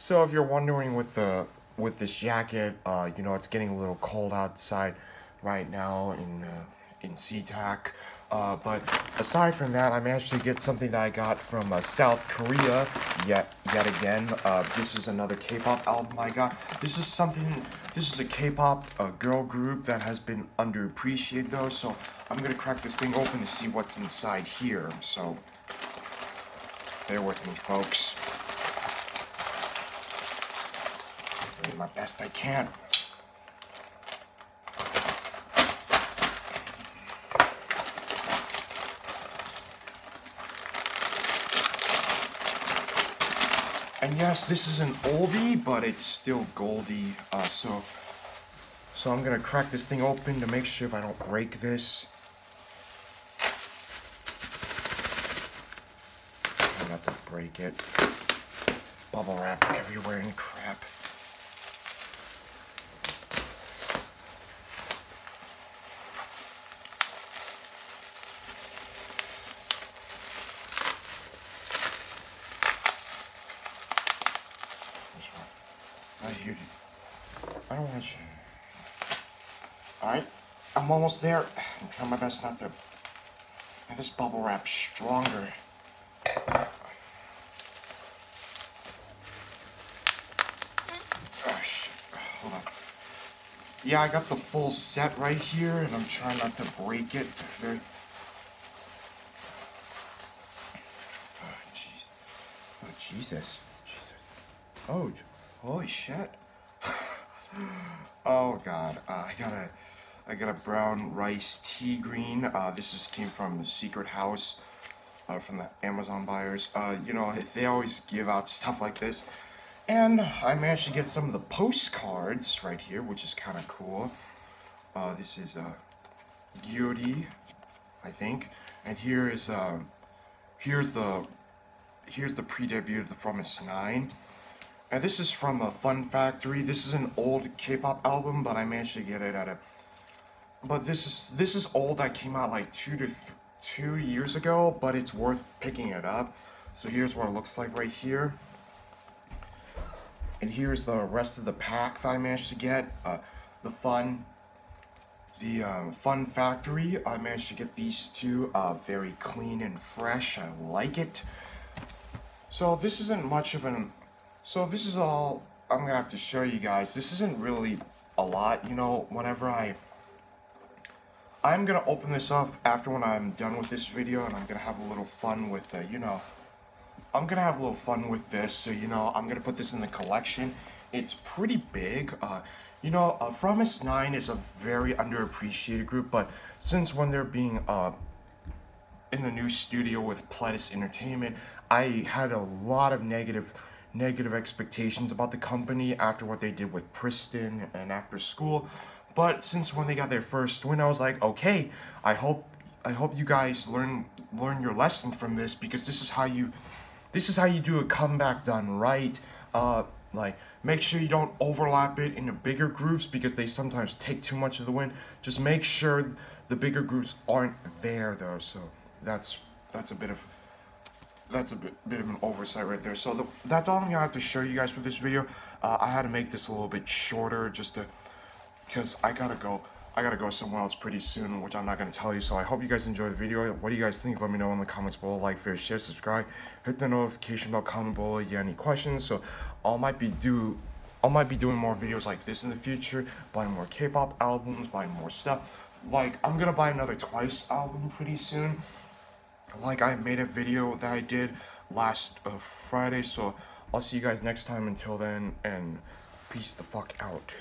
So if you're wondering with the with this jacket, uh, you know it's getting a little cold outside right now in uh, in SeaTac. Uh, but aside from that, I managed to get something that I got from uh, South Korea yet yet again. Uh, this is another K-pop album I got. This is something. This is a K-pop uh, girl group that has been underappreciated though. So I'm gonna crack this thing open to see what's inside here. So bear with me, folks. Doing my best I can. And yes, this is an oldie, but it's still Goldie. Uh, so, so I'm gonna crack this thing open to make sure if I don't break this. I not to break it. Bubble wrap everywhere and crap. I you. I don't want you. Alright, I'm almost there. I'm trying my best not to have this bubble wrap stronger. Oh, shit. Hold on. Yeah, I got the full set right here, and I'm trying not to break it. Very. Oh. Oh, Jesus. Jesus. Oh, holy shit. oh god, uh, I got a, I got a brown rice tea green. Uh, this is came from the Secret House, uh, from the Amazon buyers. Uh, you know, they always give out stuff like this. And I managed to get some of the postcards right here, which is kind of cool. Uh, this is uh, Gyuri, I think. And here is, uh, here's the, here's the pre-debut of the fromis_9. And this is from a Fun Factory. This is an old K-pop album, but I managed to get it at a. But this is this is old. That came out like two to two years ago, but it's worth picking it up. So here's what it looks like right here. And here's the rest of the pack that I managed to get. Uh, the Fun, the uh, Fun Factory. I managed to get these two. Uh, very clean and fresh. I like it. So this isn't much of an so this is all I'm gonna have to show you guys. This isn't really a lot, you know, whenever I... I'm gonna open this up after when I'm done with this video and I'm gonna have a little fun with, uh, you know... I'm gonna have a little fun with this, so, you know, I'm gonna put this in the collection. It's pretty big. Uh, you know, uh, fromis_9 is a very underappreciated group, but since when they're being, uh, in the new studio with Pledis Entertainment, I had a lot of negative negative expectations about the company after what they did with Pristin and after school. But since when they got their first win, I was like, okay, I hope I hope you guys learn learn your lesson from this because this is how you this is how you do a comeback done right. Uh, like make sure you don't overlap it into bigger groups because they sometimes take too much of the win. Just make sure the bigger groups aren't there though. So that's that's a bit of that's a bit, bit of an oversight right there. So the, that's all I'm gonna have to show you guys for this video. Uh, I had to make this a little bit shorter just to, because I gotta go. I gotta go somewhere else pretty soon, which I'm not gonna tell you. So I hope you guys enjoyed the video. What do you guys think? Let me know in the comments below. Like, favorite, share, subscribe, hit the notification bell, comment below if you have any questions. So I might be do, I might be doing more videos like this in the future, buying more K-pop albums, buying more stuff. Like I'm gonna buy another Twice album pretty soon like I made a video that I did last uh, Friday. So I'll see you guys next time. Until then, and peace the fuck out.